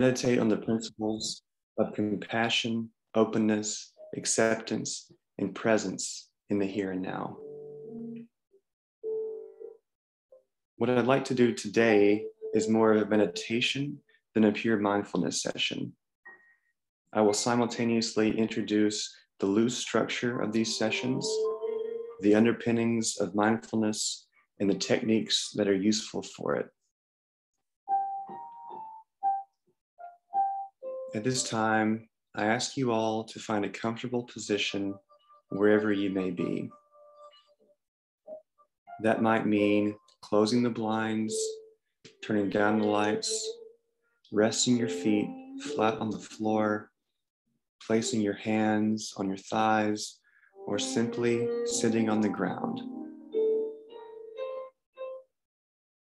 meditate on the principles of compassion, openness, acceptance, and presence in the here and now. What I'd like to do today is more of a meditation than a pure mindfulness session. I will simultaneously introduce the loose structure of these sessions, the underpinnings of mindfulness, and the techniques that are useful for it. At this time, I ask you all to find a comfortable position wherever you may be. That might mean closing the blinds, turning down the lights, resting your feet flat on the floor, placing your hands on your thighs, or simply sitting on the ground.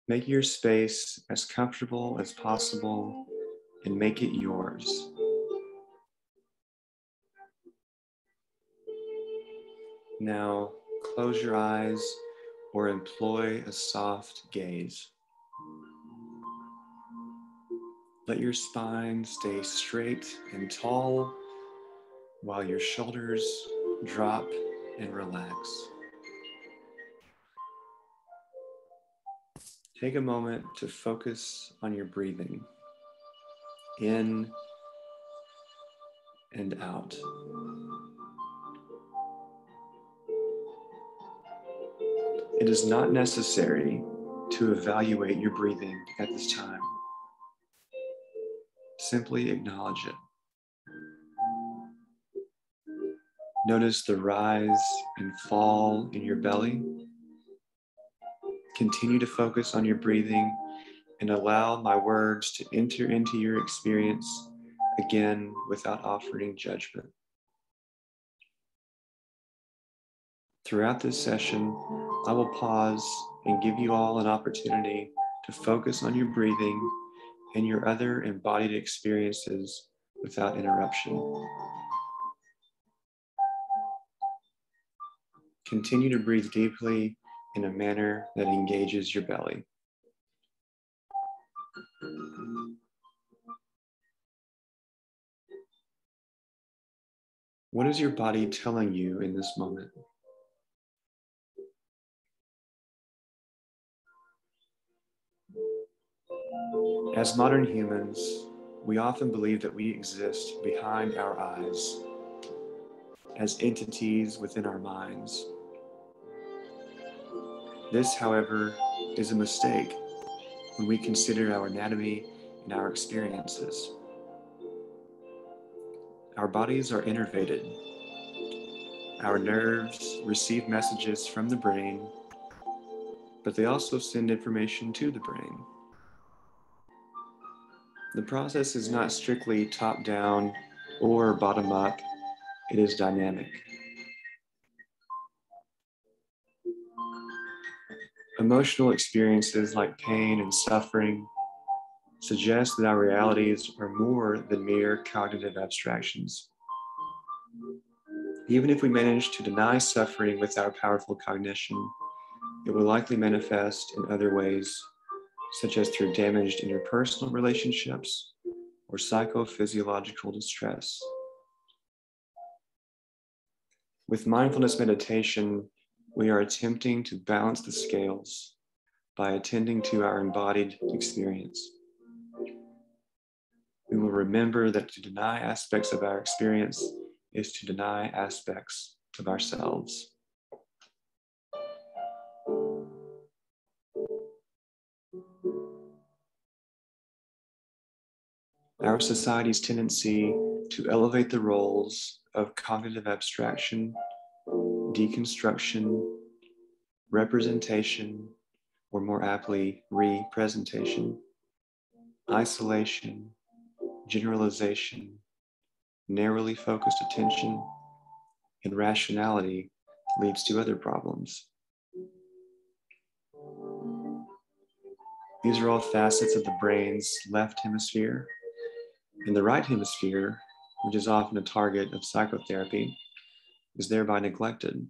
Make your space as comfortable as possible and make it yours. Now, close your eyes or employ a soft gaze. Let your spine stay straight and tall while your shoulders drop and relax. Take a moment to focus on your breathing in and out. It is not necessary to evaluate your breathing at this time. Simply acknowledge it. Notice the rise and fall in your belly. Continue to focus on your breathing and allow my words to enter into your experience again without offering judgment. Throughout this session, I will pause and give you all an opportunity to focus on your breathing and your other embodied experiences without interruption. Continue to breathe deeply in a manner that engages your belly. What is your body telling you in this moment? As modern humans, we often believe that we exist behind our eyes, as entities within our minds. This, however, is a mistake when we consider our anatomy and our experiences. Our bodies are innervated. Our nerves receive messages from the brain, but they also send information to the brain. The process is not strictly top down or bottom up, it is dynamic. Emotional experiences like pain and suffering suggest that our realities are more than mere cognitive abstractions. Even if we manage to deny suffering with our powerful cognition, it will likely manifest in other ways, such as through damaged interpersonal relationships or psychophysiological distress. With mindfulness meditation, we are attempting to balance the scales by attending to our embodied experience. Remember that to deny aspects of our experience is to deny aspects of ourselves. Our society's tendency to elevate the roles of cognitive abstraction deconstruction, representation, or more aptly, representation, isolation, generalization, narrowly focused attention, and rationality leads to other problems. These are all facets of the brain's left hemisphere. And the right hemisphere, which is often a target of psychotherapy, is thereby neglected.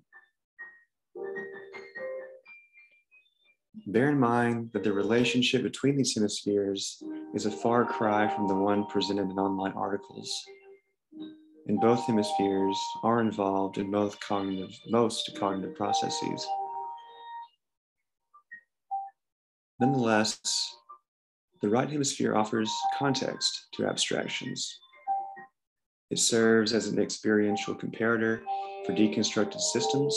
Bear in mind that the relationship between these hemispheres is a far cry from the one presented in online articles. And both hemispheres are involved in both cognitive, most cognitive processes. Nonetheless, the right hemisphere offers context to abstractions. It serves as an experiential comparator for deconstructed systems,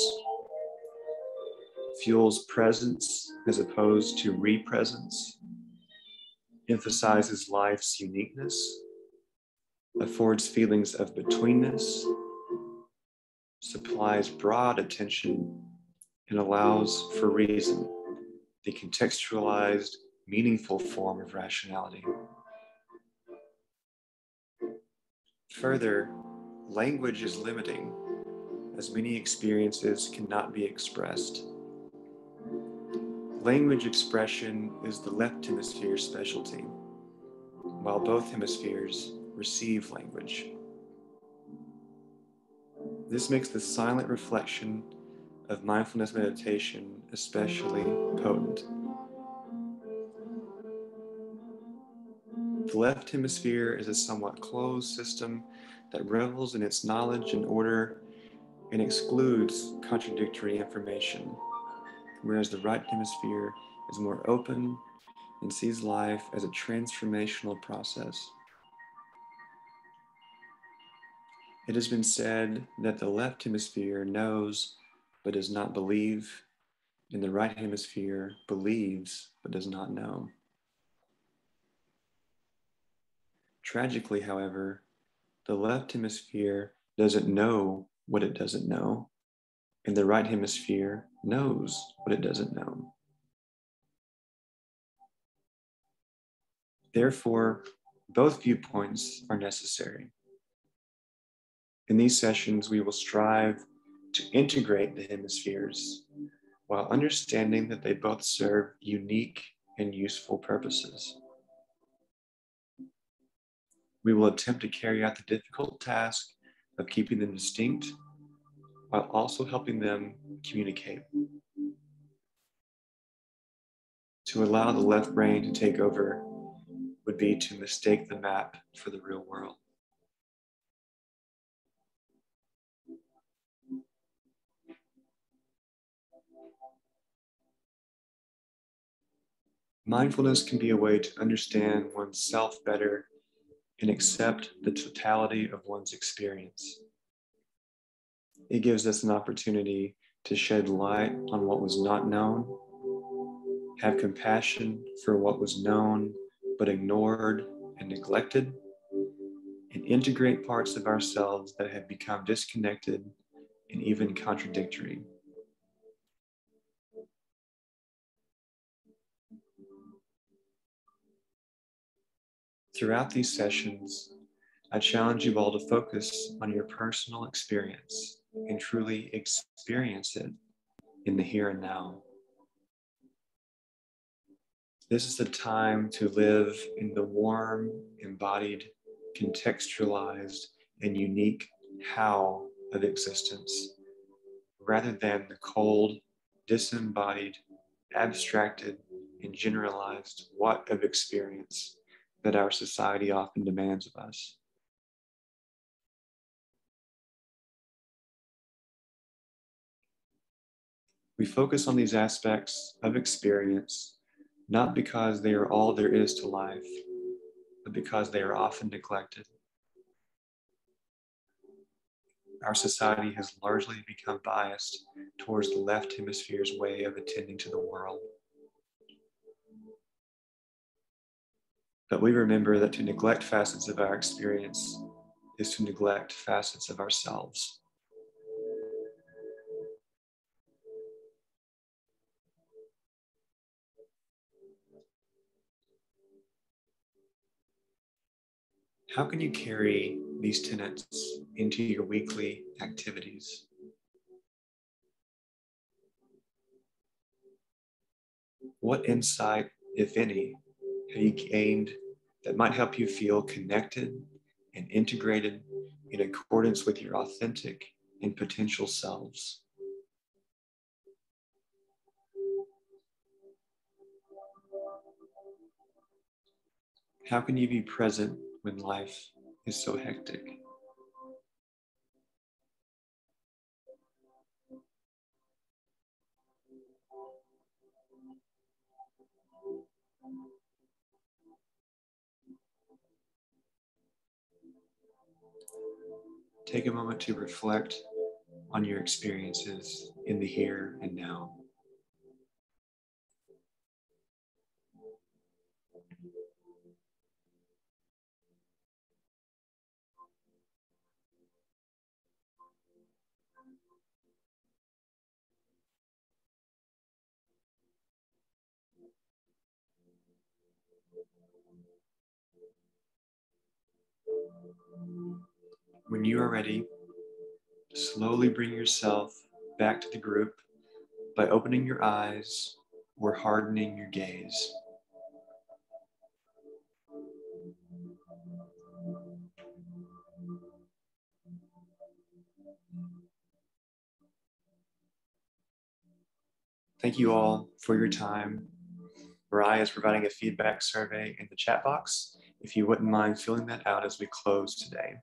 fuels presence as opposed to represence, emphasizes life's uniqueness, affords feelings of betweenness, supplies broad attention, and allows for reason, the contextualized, meaningful form of rationality. Further, language is limiting, as many experiences cannot be expressed. Language expression is the left hemisphere's specialty, while both hemispheres receive language. This makes the silent reflection of mindfulness meditation especially potent. The left hemisphere is a somewhat closed system that revels in its knowledge and order and excludes contradictory information, whereas the right hemisphere is more open and sees life as a transformational process. It has been said that the left hemisphere knows but does not believe, and the right hemisphere believes but does not know. Tragically, however, the left hemisphere doesn't know what it doesn't know, and the right hemisphere knows what it doesn't know. Therefore, both viewpoints are necessary. In these sessions, we will strive to integrate the hemispheres while understanding that they both serve unique and useful purposes. We will attempt to carry out the difficult task of keeping them distinct while also helping them communicate. To allow the left brain to take over would be to mistake the map for the real world. Mindfulness can be a way to understand oneself better and accept the totality of one's experience. It gives us an opportunity to shed light on what was not known, have compassion for what was known but ignored and neglected, and integrate parts of ourselves that have become disconnected and even contradictory. Throughout these sessions, I challenge you all to focus on your personal experience and truly experience it in the here and now. This is the time to live in the warm, embodied, contextualized, and unique how of existence, rather than the cold, disembodied, abstracted, and generalized what of experience that our society often demands of us. We focus on these aspects of experience not because they are all there is to life, but because they are often neglected. Our society has largely become biased towards the left hemisphere's way of attending to the world. But we remember that to neglect facets of our experience is to neglect facets of ourselves. How can you carry these tenets into your weekly activities? What insight, if any, have you gained that might help you feel connected and integrated in accordance with your authentic and potential selves. How can you be present when life is so hectic? Take a moment to reflect on your experiences in the here and now. When you are ready, slowly bring yourself back to the group by opening your eyes or hardening your gaze. Thank you all for your time. Mariah is providing a feedback survey in the chat box. If you wouldn't mind filling that out as we close today.